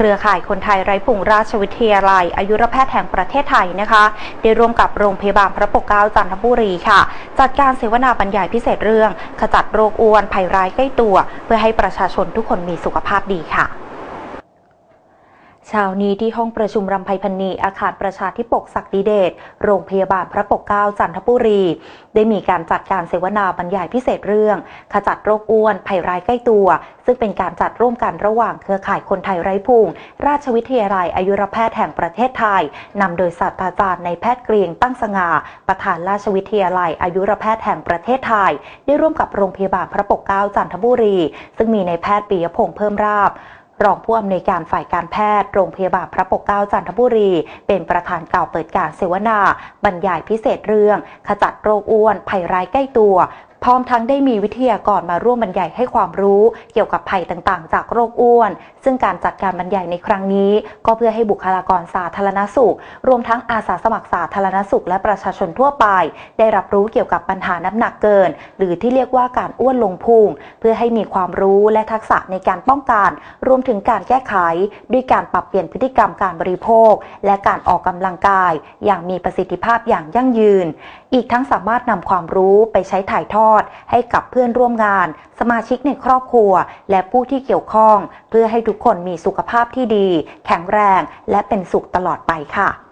เครือข่ายคนไทยไร้ผงราชวิทยาลัย อายุรแพทย์แห่งประเทศไทยนะคะได้ร่วมกับโรงพยาบาลพระปกเกล้าจันทบุรีค่ะ จัดการเสวนาบรรยายพิเศษเรื่อง ขจัดโรคอ้วนภัยร้ายใกล้ตัว เพื่อให้ประชาชนทุกคนมีสุขภาพดีค่ะ เช้านี้ที่ห้องประชุมรำไพพันนีอาคารประชาธิปกศักดิเดชโรงพยาบาลพระปกเกล้าจันทบุรี ได้มีการจัดการเสวนาบรรยายพิเศษเรื่อง ขจัดโรคอ้วนภัยร้ายใกล้ตัว ซึ่งเป็นการจัดร่วมกันระหว่างเครือข่ายคนไทยไร้พุงราชวิทยาลัยอายุรแพทย์แห่งประเทศไทยนำโดยศาสตราจารย์ในแพทย์เกรียงตั้งสง่าประธานราชวิทยาลัยอายุรแพทย์แห่งประเทศไทย ได้ร่วมกับโรงพยาบาลพระปกเกล้าจันทบุรี ซึ่งมีในแพทย์ปียพงษ์เพิ่มราบ รองผู้อำนวยการฝ่ายการแพทย์โรงพยาบาลพระปกเกล้าจันทบุรี เป็นประธานกล่าวเปิดการเสวนา บรรยายพิเศษเรื่อง ขจัดโรคอ้วนภัยร้ายใกล้ตัว ร้อมทั้งได้มีวิทยากรมาร่วมบรรยายให้ความรู้เกี่ยวกับภัยต่างๆ จากโรคอ้วน ซึ่งการจัดการบรรยายในครั้งนี้ ก็เพื่อให้บุคลากรสาธารณสุข รวมทั้งอาสาสมัครสาธารณสุข และประชาชนทั่วไป ได้รับรู้เกี่ยวกับปัญหาน้ำหนักเกิน หรือที่เรียกว่าการอ้วนลงพุงเพื่อให้มีความรู้และทักษะในการป้องกันรวมถึงการแก้ไข ด้วยการปรับเปลี่ยนพฤติกรรมการบริโภค และการออกกำลังกาย อย่างมีประสิทธิภาพอย่างยั่งยืน อีกทั้งสามารถนำความรู้ไปใช้ถ่ายทอดดให้กับเพื่อนร่วมงาน สมาชิกในครอบครัว และผู้ที่เกี่ยวข้อง เพื่อให้ทุกคนมีสุขภาพที่ดี แข็งแรง และเป็นสุขตลอดไปค่ะ